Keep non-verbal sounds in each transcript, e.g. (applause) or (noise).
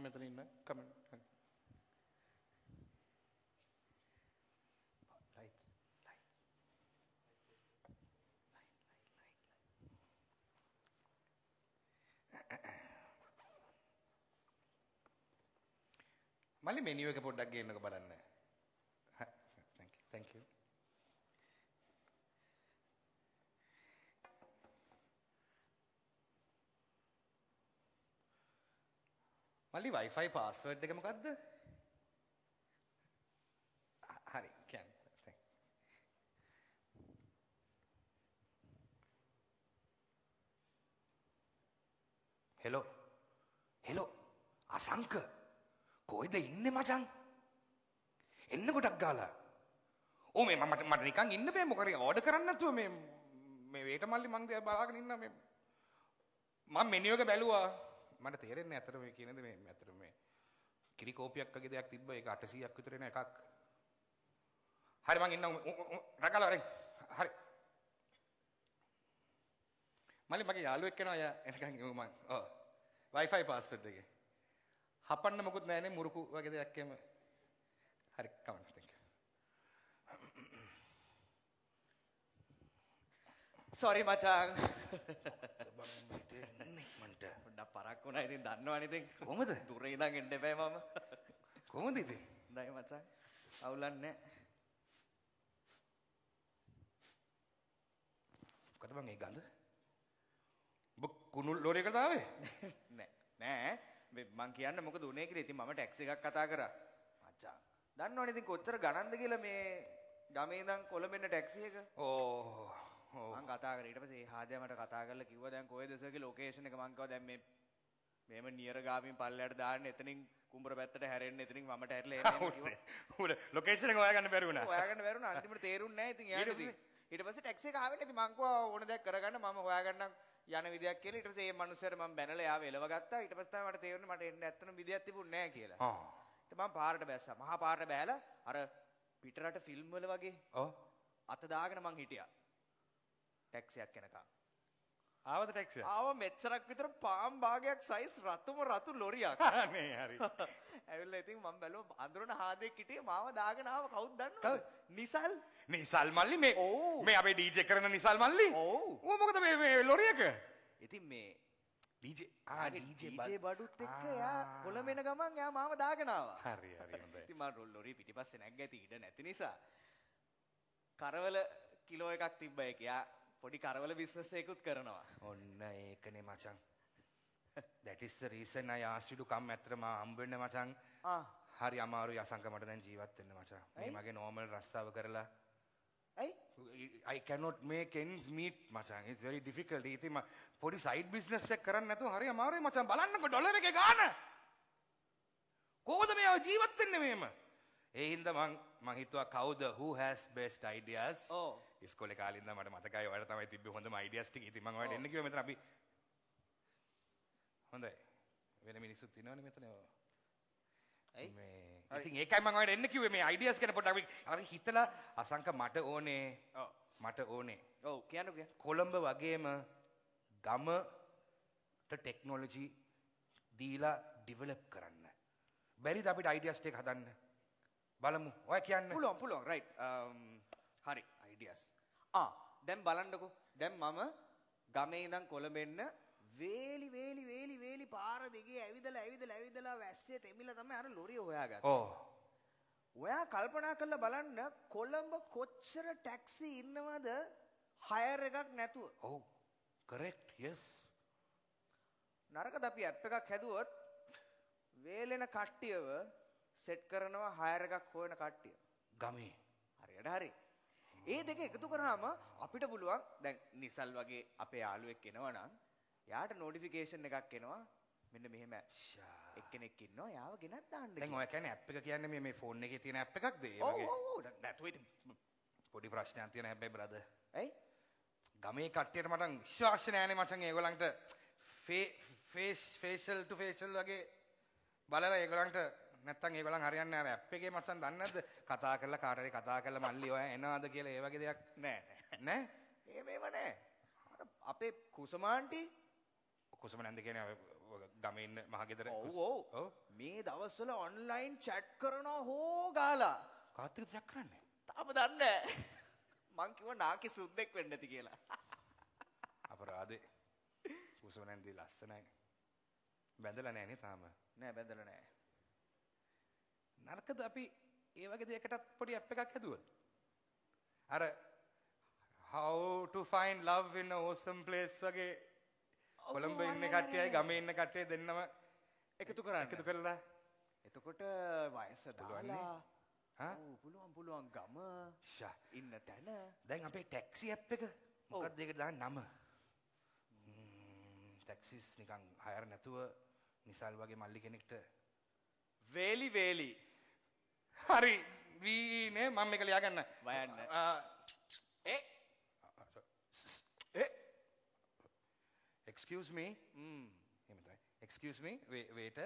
මම මෙතන ඉන්න කමෙන්ට් Lights. මල්ලි මෙනියු එක පොඩ්ඩක් ගේන්නක බලන්න. මල්ලි Wi-Fi password එක මොකද්ද? හ- හරි කියන්න. Thank you. Hello hello Asanka. කොයිද ඉන්නේ මචං? එන්න ගොඩක් ගාලා. ඕ මේ මට මට නිකන් ඉන්න බෑ. මොකද ඕඩර් කරන්න නැතුව මේ මේ වේට මල්ලි මං දිහා බලාගෙන ඉන්න මේ මම මෙනියු එක බැලුවා. මට තේරෙන්නේ ඇත්තට මේ කියනද මේ ඇත්තට මේ කිරි කෝපියක් වගේ දෙයක් තිබ්බ. ඒක 800ක් විතර එන එකක්. හරි මං ඉන්නම් රකලා වරෙන්. හරි. මල්ලි මගේ යාළුවෙක් කෙනා අය එනකන් ඉමු මං. ඔව්. Wi-Fi password එකේ. හපන්න මොකුත් නැහැනේ මුරුකු වගේ දෙයක් එහෙම. හරි කමන්න thank you. සොරි මචං. මන්ට (laughs) පරක් වුණා. ඉතින් දන්නවනේ ඉතින් කොහමද? දුර ඉඳන් එන්න එපා මම. කොහමද ඉතින්? හොඳයි මචං. අවුලන්නේ. මොකද බං ඒ ගඳ? ඔබ කුණු ලෝරියකට ආවේ? (laughs) නෑ. නෑ. මේ මං කියන්න මොකද උනේ කියලා. ඉතින් මම ටැක්සි එකක් කතා කරා. මචං. දන්නවනේ ඉතින් කොච්චර ගණන්ද කියලා මේ ගමේ ඉඳන් කොළඹෙන්න ටැක්සි එක? ඕ මං කතා කරා. ඊට පස්සේ ඒ හාදයා මට කතා කරලා කිව්වා දැන් කොහෙද සර් කියලා ලොකේෂන් එක? මං කිව්වා දැන් මේ මේම නියර ගාමින් පල්ලයට දාන්න එතනින් කුඹර පැත්තට හැරෙන්න එතනින් වමට හැරිලා එන්න කිව්වා. (laughs) ලොකේෂන් එක හොයාගන්න බැරි වුණා. හොයාගන්න බැරුණා අන්තිමට තේරුන්නේ නැහැ. ඉතින් එයාට ඉතින් ඊට පස්සේ ටැක්සි එක ආවෙ නැති මං කිව්වා ඕන දෙයක් කරගන්න. මම හොයාගන්නම් යන විදියක් කියලා. ඊට පස්සේ මේ මිනිස්සයාට මම බැනලා යාව එලව ගත්තා. ඊට පස්සේ තමයි මට තේරුනේ මට එන්න ඇත්තටම විදියක් තිබුණේ නැහැ කියලා. ආ. ඊට මම පාරට බැස්සා. මහා පාරට බෑලා අර පිටරට ෆිල්ම් වල වගේ ඔව්. අත දාගෙන මං හිටියා. ටැක්සියක් එනකම් ආවද ටැක්සිය ආව මෙච්චරක් විතර පාම් භාගයක් සයිස් රතුම රතු ලොරියක්. (laughs) නේ හරි. ඇවිල්ලා ඉතින් මම බැලුවා අඳුරන හාදෙක් හිටියේ මාව දාගෙන ආව කවුද දන්නවද? නිසල්. නිසල් මල්ලි මේ. මේ අපේ ඩීජේ කරන නිසල් මල්ලි? ඔව්. ඌ මොකද මේ මේ ලොරියක? ඉතින් මේ ඩීජේ. ආ ඩීජේ බඩුත් එක්ක එයා කොළඹ එන ගමන් එයා මාව දාගෙන ආවා. හරි හරි හොඳයි. ඉතින් මම ලොරිය පිටිපස්සේ නැග්ගා ඉතින් ඉඩ නැති නිසා කරවල කිලෝ එකක් තිබ්බ එක එයා පොඩි කරවල බිස්නස් එකකුත් කරනවා. ඔන්න ඒකනේ මචං. That is the reason I asked you to come ඇත්තටම හම්බ වෙන්න මචං. ආ. හරි අමාරුයි අසංක මට දැන් ජීවත් වෙන්න මචං. මේ මගේ normal රස්සාව කරලා. ඇයි? I cannot make ends meet මචං. It's very difficult. ඉතින් මම පොඩි side business එකක් කරන්න නැතුව හරි අමාරුයි මචං. බලන්නකෝ ඩොලර් එකේ ගාන. කොහොමද මේ ජීවත් වෙන්නේ මෙහෙම? ඒ හින්දා මං මං හිතුවා කවුද? Who has best ideas? ඔව්. ඉස්කෝලේ කාලේ ඉඳන් මට මතකයි ඔයාලට තමයි තිබ්බේ හොඳම ideas ටික. ඉතින් මං ඔයාලට එන්න කිව්වා මෙතන අපි හොඳයි. වෙන මිනිස්සුත් ඉන්නවනේ මෙතන. ඇයි? මේ ඉතින් ඒකයි මං ඔයාලට එන්න කිව්වේ මේ ideas ගැන පොඩ්ඩක්. අපි හරි හිතලා අසංක මට ඕනේ. ඔව්. මට ඕනේ. ඔව් කියන්නකෝ කියන්න. කොළඹ වගේම ගමට ටෙක්නෝලොජි දීලා ඩිවලප් කරන්න. බැරිද අපිට අයිඩියස් ටික හදන්න. බලමු. ඔය කියන්න. පුළුවන් පුළුවන්. රයිට් හරි අයිඩියස් ආ දැන් බලන්නකෝ දැන් මම ගමේ ඉඳන් කොළඹෙන්න වේලි වේලි වේලි වේලි පාර දිගේ ඇවිදලා ඇවිදලා ඇවිදලා වැස්සේ තෙමිලා තමයි අර ලොරිය හොයාගත්තේ. ඕ. ඔයා කල්පනා කරලා බලන්න කොළඹ කොච්චර ටැක්සි ඉන්නවද හයර් එකක් නැතුව. ඔව්. correct. yes. නරකද අපි ඇප් එකක් හැදුවොත් වේලෙන කට්ටියව සෙට් කරනවා හයර් එකක් හොයන කට්ටිය. ගමේ. හරියට හරි. ඒ දෙක එකතු කරාම අපිට පුළුවන් දැන් නිසල් වගේ අපේ යාළුවෙක් එනවා නම් යාට නොටිෆිකේෂන් එකක් එනවා. මෙන්න මෙහෙම එක්කෙනෙක් ඉන්නවා. යාව ගෙනත් දාන්න දැන් ඔය කියන්නේ ඇප් එක කියන්නේ මේ මේ ෆෝන් එකේ තියෙන ඇප් එකක්ද ඒ වගේ? ඔව් ඔව්. නැතුව ඉතින් පොඩි ප්‍රශ්නයක් තියෙන හැබැයි බ්‍රදර්. ඇයි? ගමේ කට්ටියට මට විශ්වාස නෑනේ මචං ඒගොල්ලන්ට. ෆේස් ෆේෂල් ටු ෆේෂල් වගේ බලලා ඒගොල්ලන්ට නැත්තම් ඒගොල්ලන් හරියන්නේ නැහැ. ඇප් එකේ මචං දන්නේ නැද්ද? කතා කරලා කාට හරි කතා කරලා මල්ලි ඔය එනවාද කියලා ඒ වගේ දෙයක් නෑ. නෑ. නෑ මේව නෑ. අපේ කුසමාන්ටි කුසම නැන්ද කියන්නේ ගම ඉන්න මහගෙදර? ඔව් ඔව්. මේ දවස්වල ඔන්ලයින් චැට් කරනවා හෝ ගාලා. කාත්තික දෙයක් කරන්නේ. තාම දන්නේ මං කිව්වා නාකි සුද්දෙක් වෙන්න ඇති කියලා. අපරාදේ කුසව නැන්දී ලස්සනයි. බැඳලා නෑනේ තාම. නෑ බැඳලා නෑ නරකද අපි ඒ වගේ දෙයකටත් පොඩි ඇප් එකක් හැදුවොත් අර how to find love in a awesome place වගේ කොළඹ ඉන්න කට්ටියයි. ගමේ ඉන්න කට්ටිය දෙන්නම එකතු කරන්න. එකතු කරලා? එතකොට වයස? දාලා හා? පුළුවන් පුළුවන් ගම ඉන්න තැන. දැන් අපේ ටැක්සි ඇප් එක මොකක්ද ඒකට දාන්න? නම. ටැක්සිස් නිකන් හයර නැතුව නිසල් වගේ මල්ලි කෙනෙක්ට. වේලි වේලි හරි වීනේ මම එක ලියාගන්න. වයන්න. ඒ. excuse me. ම්, එහෙම තමයි excuse me. wait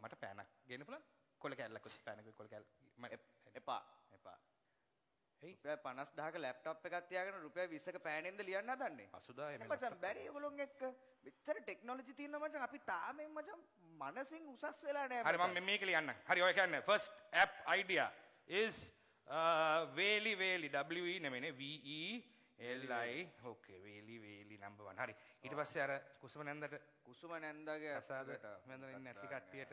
මට පෑනක් ගේන්න පුළුවන්. කොල කැල්ලක් පෑනක කොල කැල් එප- එපා. රුපියල් 50000ක ලැප්ටොප් එකක් තියාගෙන රුපියල් 20ක පෑනෙන්ද ලියන්න හදන්නේ? අසුදා එමෙ මචන් බැරි ඔයගොල්ලොන් එක්ක. මෙච්චර ටෙක්නොලොජි තියෙනවා මචන් අපි තාමෙන් මචන් මනසින් උසස් වෙලා නෑ හරි. මම මේක ලියන්න හරි ඔය කියන්නේ app idea is uh, වේලි වේලි we නෙමෙයිනේ ve li okay වේලි වේලි number 1 හරි. ඊට පස්සේ අර කුසුම නැන්දට කුසුම නැන්දගේ අසාද මෙතන ඉන්න නැති කට්ටියට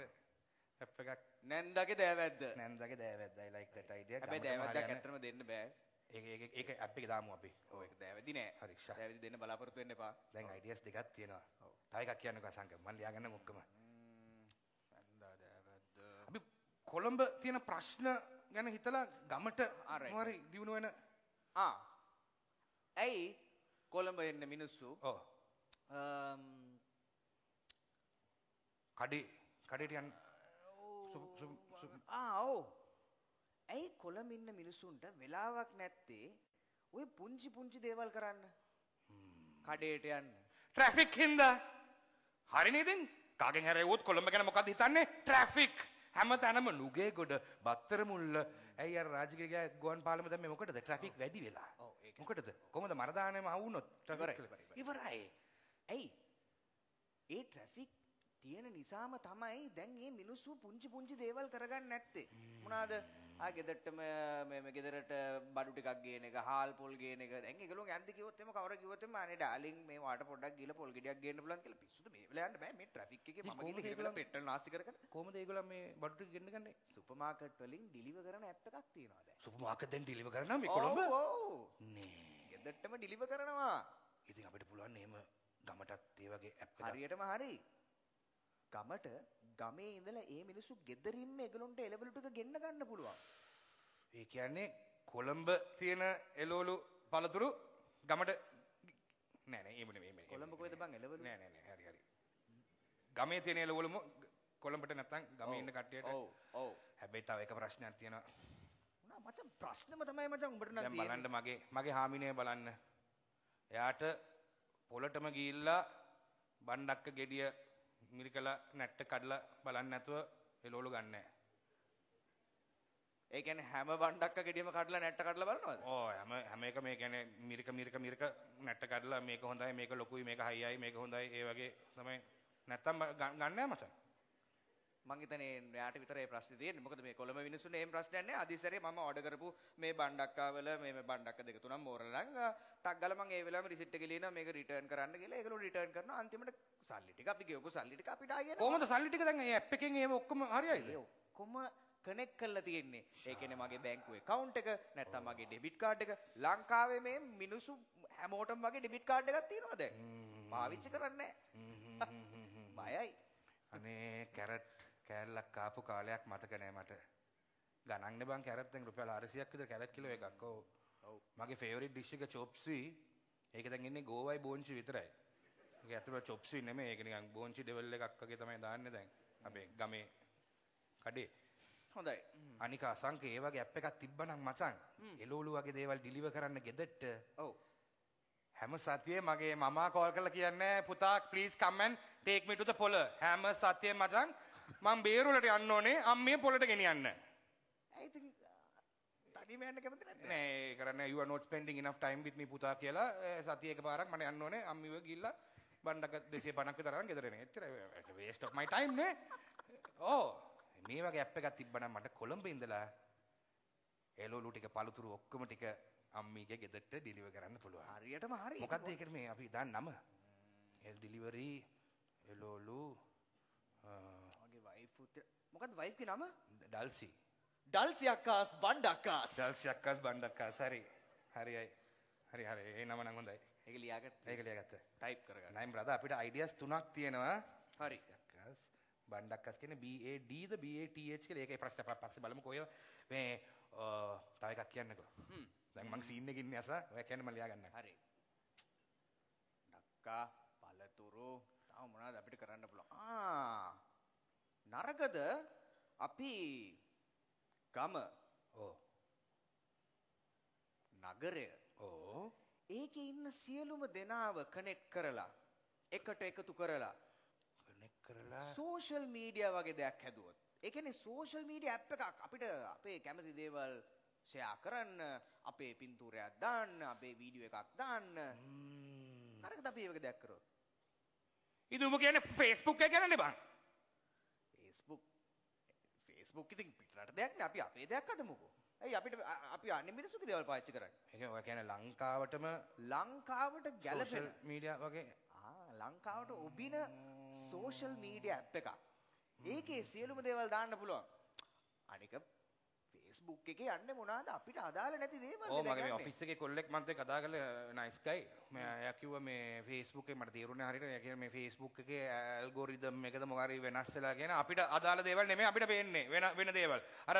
app එකක්. නැන්දගේ දෑවැද්ද. නැන්දගේ දෑවැද්ද. I like that idea. හැබැයි දෑවැද්දක්. ඇත්තටම දෙන්න බෑ. ඒක ඒක ඒක app එක දාමු අපි. ඔය ඒක දෑවැදි නෑ. හරි. දෑවැදි දෙන්න බලාපොරොත්තු වෙන්න එපා. දැන් ideas දෙකක් තියෙනවා. තව එකක් කියන්නකෝ අසංක මම ලියාගන්න ඔක්කොම නැන්දා දෑවැද්ද අපි කොළඹ තියෙන ප්‍රශ්න ගැන හිතලා ගමට මොහරි දියුණු වෙන ආ ඇයි කොළඹ එන්න මිනිස්සු? අම්, කඩේ කඩේට යන්න. සු- සු- සු- ආ ඔව් ඇයි කොළඹ ඉන්න මිනිස්සුන්ට වෙලාවක් නැත්තේ ඔය පුංචි පුංචි දේවල් කරන්න? කඩේට යන්න. ට්‍රැෆික් හින්දා. හරිනේ ඉතින්? කාගෙන් හැරෙව්වොත් කොළඹ ගැන මොකක්ද හිතන්නේ? ට්‍රැෆික් හැම තැනම නුගේ ගොඩ බත්තර මුල්ල. ඇයි අර රාජගිරිය ගුවන් පාලම දැම්මේ මොකටද? ට්‍රැෆික් වැඩි වෙලා. ඒක. මොකටද? කොහමද මරදානෙම ඉවරයි, ට්‍රැෆික් ඉවරයි ඇයි? ඒ ට්‍රැෆික් තියෙන නිසාම තමයි දැන් මේ මිනිස්සු පුංචි පුංචි දේවල් කරගන්න නැත්තේ. මොනවාද ආ ගෙදරටම මේ මේ ගෙදරට බඩු ටිකක් ගේන එක හාල් පොල් ගේන එක. දැන් ඒගොල්ලෝ යන්ති කිව්වොත් එම කවර කිව්වොත් එම අනේ ඩාලින් මේ වාට පොඩ්ඩක් ගිහලා පොල් ගෙඩියක් ගේන්න පුළුවන් කියලා. පිස්සුද මේ වෙලාව යන්න බෑ මේ ට්‍රැෆික් එකේ මම ගිහලා ඒගොල්ලෝ- පෙට්‍රල් නාස්ති කර කර කොහමද ඒගොල්ලෝ මේ බඩු ටික ගෙන්න ගන්නේ? සුපර් මාකට් වලින් ඩිලිවර් කරන ඇප් එකක් තියෙනවා දැන්. සුපර් මාකට් දැන් ඩිලිවර් කරනවා මේ කොළඹ? ඔව් ඔව්. නේ. ගෙදරටම ඩිලිවර් කරනවා. ඉතින් අපිට පුළුවන් එහෙම ගමටත් ඒ වගේ ඇප් එකක්. හරියටම හරි. ගමට ගමේ ඉඳලා ඒ මිනිස්සු ගෙදරින්ම ඒගොල්ලන්ට එලවලු ටික ගෙන්න ගන්න පුළුවන්. ඒ කියන්නේ කොළඹ තියෙන එලෝලු පළතුරු ගමට නෑ නෑ එහෙම නෙමෙයි. කොළඹ කොහෙද බං එළවලු? නෑ නෑ නෑ හරි හරි. ගමේ තියෙන එලවලුම කොළඹට නැත්තම් ගමේ ඉන්න කට්ටියට ඔව් ඔව්. හැබැයි තව එක ප්‍රශ්නයක් තියෙනවා. උනා මචං ප්‍රශ්නම තමයි මචං උඹට නම් දැන් තියෙන්නේ. බලන්න මගේ මගේ හාමිනේ බලන්න. එයාට පොලටම ගිහිල්ලා බණ්ඩක්ක ගෙඩිය මිරිකලා නැට්ට කඩලා බලන්න නැතුව එලෝලු ගන්න. ඒ කියන්නේ හැම බණ්ඩක්ක ගෙඩියම කඩලා නැට්ට කඩලා බලනවද? ඕ හැම හැම එක මේ කියන්නේ මිරික මිරික මිරික නැට්ට කඩලා මේක හොඳයි මේක ලොකුයි මේක හයියයි මේක හොඳයි ඒ වගේ තමයි. නැත්තම් ගන්න මචං මං හිතන්නේ එයාට විතරයි මේ ප්‍රශ්නේ තියෙන්නේ. මොකද මේ කොළඹ මිනිස්සුන්ට එහෙම ප්‍රශ්නයක් නැහැ අදිසරේ මම ඕඩර් කරපු මේ බණ්ඩක්කාවල මේ මේ බණ්ඩක්ක දෙක තුනක් මෝරලා නම් ටක් ගාලා මං ඒ වෙලාවෙම රිසිට් එක ලියනවා. මේක රිටර්න් කරන්න කියලා. ඒගොල්ලෝ රිටර්න් කරනවා. අන්තිමට සල්ලි ටික අපි ගෙවපු සල්ලි ටික අපිට ආගෙන කොහොමද සල්ලි ටික දැන් ඒ ඇප් එකෙන් ඒව ඔක්කොම හරියයිද? ඔක්කොම කනෙක්ට් කරලා තියෙන්නේ. ඒ කියන්නේ මගේ බැංකු account එක නැත්නම් මගේ debit card එක. ලංකාවේ මේ මිනිස්සු හැමෝටම වගේ debit card එකක් තියෙනවා දැන්. පාවිච්චි කරන්නේ නැහැ. බයයි. අනේ කැරට් කෑල්ලක් කාපු කාලයක් මතක නෑ මට. ගණන්ද බං කැරත් දැන් රුපියල් 400ක් විතර කැරට් කිලෝ එකක්. ඔව්. ඔව්. මගේ ෆේවරිට් ඩිෂ් එක චොප්සි ඒක දැන් ඉන්නේ ගෝවයි බෝංචි විතරයි. ඒක ඇත්තටම චොප්සි නෙමෙයි. ඒක නිකන් බෝංචි ඩෙවල් එකක් වගේ තමයි දාන්නේ දැන්. අපේ ගමේ කඩේ. හොඳයි. අනික අසංක ඒ වගේ ඇප් එකක් තිබ්බනම් මචං. එලෝලු වගේ දේවල් ඩිලිවර් කරන්න ගෙදරට ඔව්. හැම සතියේ මගේ මමා කෝල් කරලා කියන්නේ පුතා please come and take me to the පොළ හැම සතියේ මචං මම බේරුවලට යන්න ඕනේ අම්මේ පොළට ගෙනියන්න. ඉතින් තනියම යන්න කැමති නැද්ද? නෑ කරන්නේ you are not spending enough time with me පුතා කියලා සතියේ එකපාරක් මට යන්න ඕනේ. අම්මිව ගිහිල්ලා බණ්ඩක දෙසේ පනක් තරන් ගෙදරන. එච්චර වේස්ටක් මයි ටයිම් නේ. ඕ මේ වගේ ඇප් එකක් තිබ්බනම් මට කොළඹ ඉඳලා එලෝලු ටික පළතුරු ඔක්කොම ටික අම්මීගේ ගෙදරට ඩිලිව කරන්න පුළුවන්. හරියටම හරි. මොකක්ද ඒකට මේ අපි දන්න නම? එල් ඩිලිවරී එලෝලු මගේ වයිෆ් මොකද වයිෆ්ගේ නම? ඩල්සි ඩල්සි අක්කාස් බණ්ඩ අක්කාස් ඩල්සි අක්කස් බණ්ඩක්කා සරි හරියි හරි හරි. ඒ නම නම් හොඳයි. ඒක ලියාගන්න ඒක ලියගත්ත. ටයිප් කරගන්න. නයිම් රද අපිට අයිඩියස් තුනක් තියෙනවා. හරි. අක්කස් බණ්ඩක්කස් කියන BAD ද BATH කියලා. ඒකේ ප්‍රශ්න අප පස්සේ බලමු කොය මේ තව එකක් කියන්නකෝ දැන් මං සීන් එකකින් ඉන්නේ අස. ඔය කියන්න මම ලියා ගන්න හරි. ඩක්කා පළතුරු. තව මොනවද අපිට කරන්න පුළුවන්? ආ නරකද? අපි ගම. ඕ නගරය. ඕ ඒකේ ඉන්න සියලුම දෙනාව කනෙක්ට් කරලා එකට එකතු කරලා. කනෙක් කරලා. සෝෂල් මීඩියා වගේ දෙයක් හැදුවොත්. ඒ කියන්නේ සෝෂල් මීඩියා ඇප් එකක් අපිට අපේ කැමති දේවල් ෂෙයා කරන්න අපේ පින්තූරයක් දාන්න අපේ වීඩියෝ එකක් දාන්න. නරකද අපි ඒ වගේ දෙයක් කරොත්? ඉදුම කියන්නේ ෆේස්බුක් එක ගැනනේ බං ෆේස්බුක් ඉතින් පිටරට දෙයක් නේ. අපි අපේ දෙයක් අදමුකෝ ඇයි අපිට අපි අන්නේ මිනිස්සුගේ දේවල් පාවිච්චි කරන්නේ? ඔය කියන්නේ ලංකාවටම ලංකාවට ගැලපෙන මීඩියා වගේ. ආ ලංකාවට ඔබින සෝෂල් මීඩියා ඇප් එකක්. ඒකේ සියලුම දේවල් දාන්න පුළුවන්. අනික ෆේස්බුක් එකේ යන්නේ මොනවාද අපිට අදාළ නැති දේවල් මගේ ඔෆිස් එකේ කොල්ලෙක් මන්ට කතා කළ නයිස් ගයි මේ එයා කිව්වා මේ Facebook එකේ මට තේරුණේ හරියට එයා කියන්නේ මේ Facebook එකේ ඇල්ගොරිතම් එකද මොකක් හරි වෙනස් වෙලා කියන අපිට අදාළ දේවල් නෙමෙයි අපිට පේන්නේ වෙන වෙන දේවල්. අර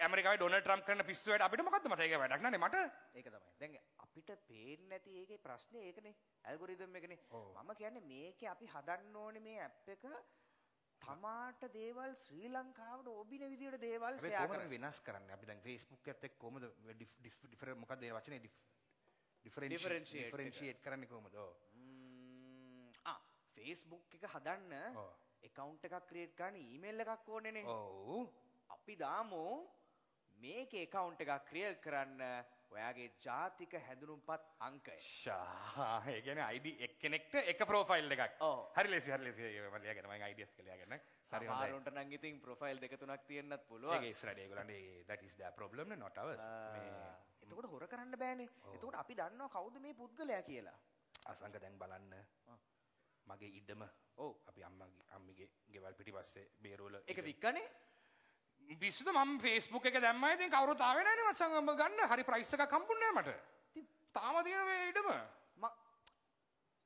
ඇමරිකාවේ ඩොනල්ඩ් ට්‍රම්ප් කරන පිස්සු වැඩ අපිට මොකද්ද මට ඒක වැඩක් නෑ මට? ඒක තමයි. දැන් අපිට පේන්නේ නැති ඒකේ ප්‍රශ්නේ ඒකනේ. ඇල්ගොරිතම් එකනේ. මම කියන්නේ මේකේ අපි හදන්න ඕනේ මේ ඇප් එක තමාට දේවල් ශ්‍රී ලංකාවට ඔබින විදියට දේවල් ෂෙයා කරන්න? වෙනස් කරන්නේ? අපි දැන් Facebook එකත් එක්ක කොහොමද ඩිෆරන්ට් මොකක්ද ඒ වචනේ? Differentiate ඩිෆරෙන්ෂියේට්. ඩිෆරෙන්ෂියේට් කරන්නේ කොහොමද? ආ ෆේස්බුක් එක හදන්න. එකවුන්ට් එකක් ක්‍රියේට් කරන්න ඊමේල් එකක් ඕනේනේ. ඔව්. අපි දාමු මේක එකවුන්ට් එකක් ක්‍රියේට් කරන්න ඔයාගේ ජාතික හැඳුනුම්පත් අංකය. ෂා ඒ කියන්නේ ID එක්කෙනෙක්ට එක ප්‍රෝෆයිල් එකක් ඔව්. හරි ලේසි හරි ලේසි. මම ලියාගෙන මම IDs කියලා ලියාගෙන. හරි හොඳයි. සමහරුන්ට නම් ඉතින් ප්‍රොෆයිල් දෙක තුනක් තියෙන්නත් පුළුවන්. ඒක ඉස්සරහට ඒගොල්ලන්ගේ that is their problem not ours. මේ එතකොට හොර කරන්න බෑනේ. එතකොට අපි දන්නවා කවුද මේ පුද්ගලයා කියලා? අසංක දැන් බලන්න. මගේ ඉඩම. ඔව්. අපි අම්මගේ අම්මිගේ ගෙවල් පිටිපස්සේ බේරුවල ඒක වික්කනේ පිස්සුද මම ෆේස්බුක් එක දැම්මම ඉතින් කවුරුත් ආවේ නැනේ මචං. ඔබ ගන්න. හරි ප්‍රයිස් එකක් හම්බුන්නේ නැහැ මට. තාම තියෙන මේ ඉඩම. ම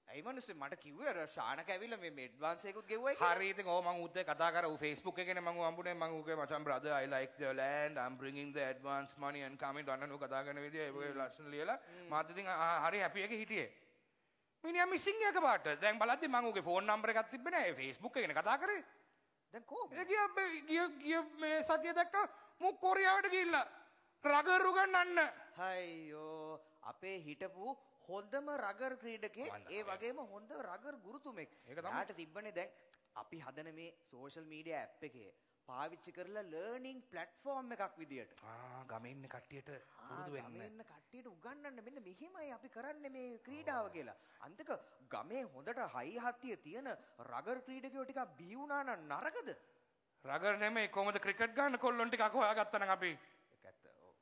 ඇයි මනුස්සේ මට කිව්වේ අර ශානක ඇවිල්ලා මේ ඇඩ්වාන්ස් එකකුත් ගෙව්වයි කියලා. හරි. ඉතින් ඕ මං උත්තේ කතා කර. ඌ Facebook එකේනේ මං ඌ හම්බුනේ. මං ඌගේ මචං brother I like the land. I'm bringing the advance money and coming දන්න නෝ කතා කරන විදිය. ඒ වගේ ලස්සන ලියලා. මාත් ඉතින් හරි හැපි එකේ හිටියේ. මිනිහා මිසිං එක පාට. දැන් බලද්දි මං ඌගේ ෆෝන් නම්බර් එකක් තිබ්බේ නැහැ. Facebook එකේනේ කතා කරේ දැන් කොහොමද? ගිය ගිය ගිය මේ සතිය දැක්ක මු කොරියාවට ගිහිල්ලා රගර් උගන්නන්න හයියෝ අපේ හිටපු හොඳම රගර් වන්දනා. ඒ වගේම හොඳ රගර් ගුරුතුමෙක්. යාට තිබ්බනේ දැන් අපි හදන මේ සෝෂල් මීඩියා ඇප් එකේ පාවිච්චි කරලා ලර්නින් ප්ලැට්ෆෝම් එකක් විදියට. ආ ගමේ ඉන්න කට්ටියට පුරුදු වෙන්න ගමේ ඉන්න කට්ටියට උගන්වන්න මෙන්න මෙහිමයි අපි කරන්නේ මේ ක්‍රීඩාව කියලා. අන්තික ගමේ හොඳට හයි හත්තිය තියෙන රගර් ක්‍රීඩකයෝ ටිකක් බිහි වුණා නම් නරකද? රගර් නෙමෙයි කොහමද ක්‍රිකට් ගන්න කොල්ලොන් ටිකක් හොයාගත්තා නම් අපි ඒක ඇත්ත. ඔව්.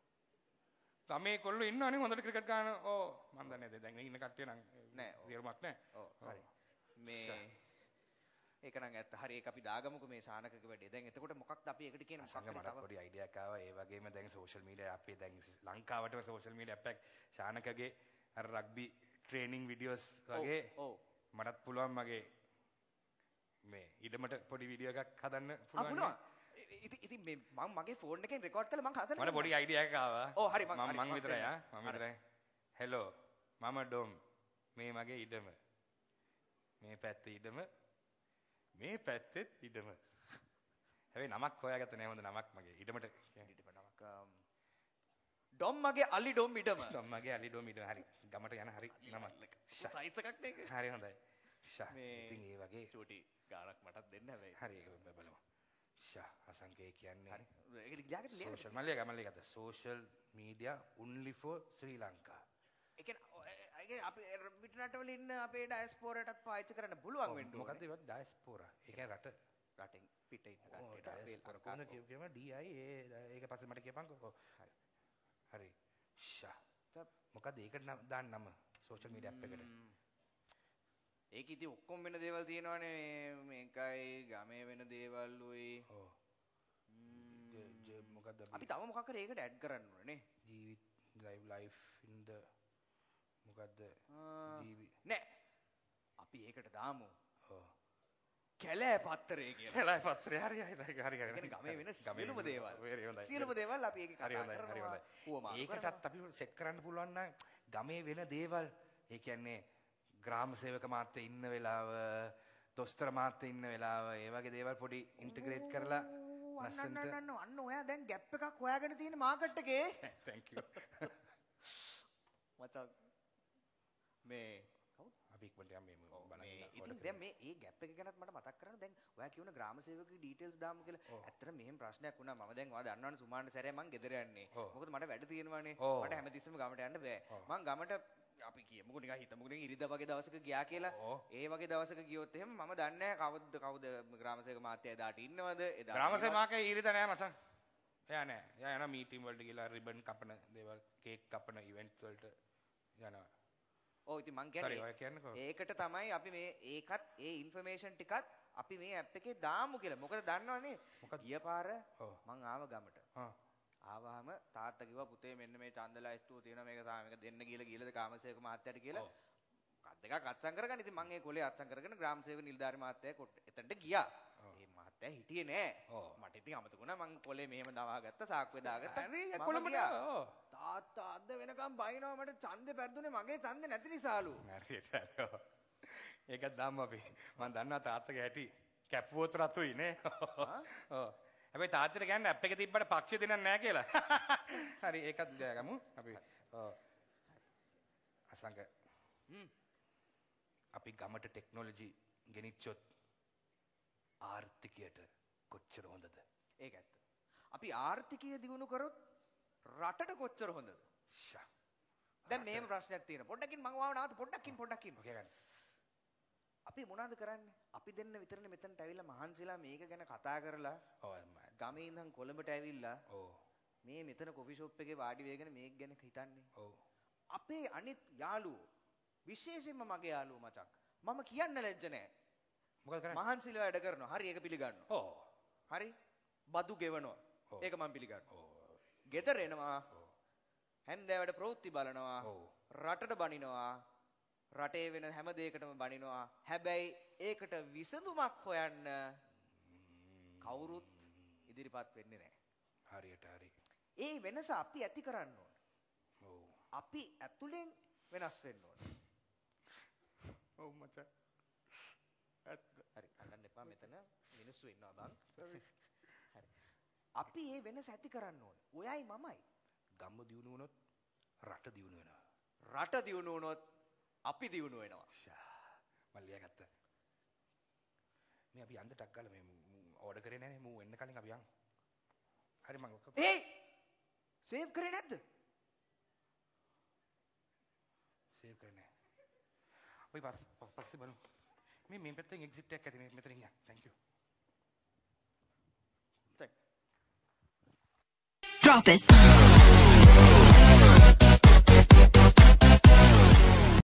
ගමේ කොල්ලෝ ඉන්නවනේ හොඳට ක්‍රිකට් ගන්න ඕ මන් දන්නේ දැන් ඉන්න කට්ටිය නම් නෑ. තේරුමක් නෑ ඔව් හරි. මේ ඒක නම් ඇත්ත. හරි ඒක අපි දාගමුකෝ මේ ශානකගේ වැඩේ. දැන් එතකොට මොකක්ද අපි ඒකට කියන්නේ සංග මොකක්ද තව? පොඩි අයිඩියක් ආවා ඒ වගේම දැන් සෝෂල් මීඩියා අපේ දැන් ලංකාවටම සෝෂල් මීඩියා ඇප් එකක් ශානකගේ අර රග්බි ට්‍රේනින් වීඩියෝස් වගේ. මටත් පුළුවන් මගේ මේ ඉඩමට පොඩි වීඩියෝ එකක් හදන්න පුළුවන්. ඉතින් මේ මම මගේ ෆෝන් එකෙන් රෙකෝඩ් කරලා මම හදලා මට පොඩි අයිඩියක් එකක් ආවා ඔව්, හරි, මං- මං මං විතරයි ආ. මම විතරයි හෙලෝ මම ඩොම් මේ මගේ ඉඩම මේ පැත්තේ ඉඩම මේ පැත්තෙත් ඉඩම හැබැයි නමක් හොයාගත්ත නෑ හොඳ නමක් මගේ ඉඩමට ඉඩම නමක් අම්, ඩොම් මගේ අලි ඩොම් ඉඩම. ඩොම් මගේ අලි ඩොම් ඉඩම හරි ගමට යන හරි නමක්. සයිස් එකක් නේ ඒක. හරි හොඳයි ෂා ඉතින් ඒ වගේ චූටි ගානක් මටත් දෙන්න හැබැයි. හරි ඒක බලමු ෂා අසංකේ කියන්නේ ඒක ලියාගෙන ලියන්න. සෝෂල් මල්ලිය ගමල්ලිය ගත්ත social media only for Sri Lanka ඒ කියන්නේ ඔ- ඒ- ඒ අපි පිටනටවල ඉන්න අපේ ඩයස්පෝරටත් පාවිච්චි කරන්න පුළුවන් වෙන්න. මොකද ඒවත්? ඩයස්පෝරා. ඒ කියන්නේ රට රටෙන් පිට ඉන්න කට්ටියට ඩයස්පෝරා කොහොමද කියම DI ඒක පස්සේ මට කියපන්කෝ. හරි. හරි. ෂා. මොකද ඒකට දාන්න නම සෝෂල් මීඩියා ඇප් එකට. ඒක ඉතින් ඔක්කොම වෙන දේවල් තියෙනවානේ. මේකයි ගමේ වෙන දේවල් ඔයි ඔව්. මොකද්ද අපි? තව මොකක් හරි ඒකට ඇඩ් කරන්න ඕනේ ජීවිත් ලයිව් ලයිෆ් ජීවි නෑ. අපි ඒකට දාමු. කැලෑ පත්තරේ කියලා. හෙලයි පත්‍රය. හරි හරි හරි හරි ගමේ වෙන ගමේ සියලුම වෙන- දේවල්. සියලුම දේවල් අපි ඒක. ඒකටත් අපි සෙට් කරන්න පුළුවන් නම් ගමේ වෙන දේවල් ඒ කියන්නේ ග්‍රාම සේවක මාත්‍ය ඉන්න වෙලාව දොස්තර මාත්‍ය ඉන්න වෙලාව ඒ වගේ දේවල් පොඩි ඉන්ටග්‍රේට් කරලා අන්න අන්න ඔයා දැන් ගැප් එකක් හොයාගෙන තියෙන මාකට් එකේ. (laughs) You. (laughs) මචං මේ කවුද? අපි ඉක්මනට යමු මේ ඉතින් දැන් මේ ඒ ගැප් එක ගැනත් මට මතක් කරන්න දැන් ඔයා කියවන ග්‍රාම සේවකගේ ඩීටේල්ස් දාමු කියලා. ඇත්තට මෙහෙම ප්‍රශ්නයක් වුණා. මම දැන් ඔයා දන්නවනේ සුමාන සැරේ මං ගෙදර යන්නේ. මොකද මට වැඩ තියෙනවානේ. මට හැමතිස්සෙම ගමට යන්න බෑ. මං ගමට අපි කියමුකෝ නිකන් හිතමුකෝ නිකන් ඉරිදා වගේ දවසක ගියා කියලා. ඒ වගේ දවසක ගියොත් එහෙම මම දන්නේ නැහැ කවුද කවුද ග්‍රාම සේවක මාත්‍යා එදාට ඉන්නවද? එදාට ග්‍රාම ඉන්නවද? සේවකේ ඊරිත නෑ මචං. එයා නෑ එයා යනවා මීටින් වලට ගිහලා රිබන් කපන දේවල් කේක් කපන ඉවෙන්ට්ස් වලට යනවා ඔව් ඉතින් මං කියන්නේ ඔය කියන්නකෝ. ඒකට තමයි අපි මේ ඒකත් ඒ ඉන්ෆර්මේෂන් ටිකත් අපි මේ ඇප් එකේ දාමු කියලා. මොකද දන්නවනේ? ගිය පාර. මං ආව ගමට. ආවහම තාත්තා කිව්වා පුතේ මෙන්න මේ ඡන්දලා ඇස්තුව තියෙනවා මේක සා මේක දෙන්න කියලා ගිහලාද කාමසේවක මහත්තයාට කියලා. දෙකක් අත්සන් කරගන්න. ඉතින් මං ඒ කොලේ අත්සන් කරගෙන ග්‍රාම සේවක නිලධාරි මහත්තයා කොට එතනට ගියා. ඒ මහත්තයා හිටියේ නෑ. මට ඉතින් අමතක වුණා මං කොලේ මෙහෙම දවාගත්ත සාක්කුවේ දාගත්තා. හරි කොළඹට තාත්තා අද වෙනකම් බයිනවා මට ඡන්දේ පැද්දුනේ මගේ ඡන්දේ නැති නිසාලු. හරියට හරි. ඔව්. ඒකත් දාමු අපි. මම දන්නවා තාත්තගේ හැටි කැපුවොත් රතුයි නේ. ඔව්. හැබැයි තාත්තට කියන්නේ ඇප් එක තිබ්බට පක්ෂ දෙන්නක් නැහැ කියලා. (laughs) හරි ඒකත් ගමු අපි ඔව්. අසංග හ්ම්. අපි ගමට ටෙක්නොලොජි ගෙනිච්චොත් ආර්ථිකයට කොච්චර හොඳද? ඒක ඇත්ත. අපි ආර්ථිකය දියුණු කරොත් රටට කොච්චර හොඳද? දැන් මෙහෙම ප්‍රශ්නයක් තියෙනවා. පොඩ්ඩකින් මම වාව නාත පොඩ්ඩකින් පොඩ්ඩකින්. ඔකේ ගන්න අපි මොනවද කරන්නේ? අපි දෙන්න විතරනේ මෙතනට ඇවිල්ලා මහන්සිලා මේක ගැන කතා කරලා ඔව් ගමේ ඉඳන් කොළඹට ඇවිල්ලා ඔව් මේ මෙතන කොෆි ෂොප් එකේ වාඩි වෙගෙන මේක ගැන හිතන්නේ. ඔව් අපේ අනිත් යාළුවෝ විශේෂයෙන්ම මගේ යාළුවෝ මචං. මම කියන්න ලැජ්ජ නැහැ. මොකද කරන්නේ මහන්සිලා වැඩ කරනවා. හරි ඒක පිළිගන්නවා. ඔව් හරි? බදු ගෙවනවා. ඒක මම පිළිගන්නවා. ඔව් ගෙදර එනවා. හැන්දෑවට ප්‍රවෘත්ති බලනවා. රටට බනිනවා. රටේ වෙන හැම දෙයකටම බනිනවා. හැබැයි ඒකට විසඳුමක් හොයන්න කවුරුත් ඉදිරිපත් වෙන්නේ නැහැ. හරියට හරි. ඒ වෙනස අපි ඇති කරන්න ඕන. ඔව්. අපි ඇතුලෙන් වෙනස් වෙන්න ඕන. ඔව් මචං. ඇත්ත. හරි අඬන්න එපා. මෙතන මිනිස්සු ඉන්නවා බං අපි ඒ වෙනස ඇති කරන්න ඕන. ඔයයි මමයි. ගම්ම දියුණු වුණොත් රට දියුණු වෙනවා. රට දියුණු වුණොත් අපි දියුණු වෙනවා. ෂා මම ලියාගත්ත මේ අපි යන්න ටක් ගාලා මේ ඕඩර් කරේ නැහැ මූ එන්න කලින් අපි යන්. හරි මම ඔක්කොම ඒ සේව් කරේ නැද්ද? සේව් කරේ නැහැ. ඔය පස්සේ බලමු. මේ මේ පැත්තෙන් එක්සිට් එකක් ඇති. මේ මෙතනින් යන්න thank you Drop it.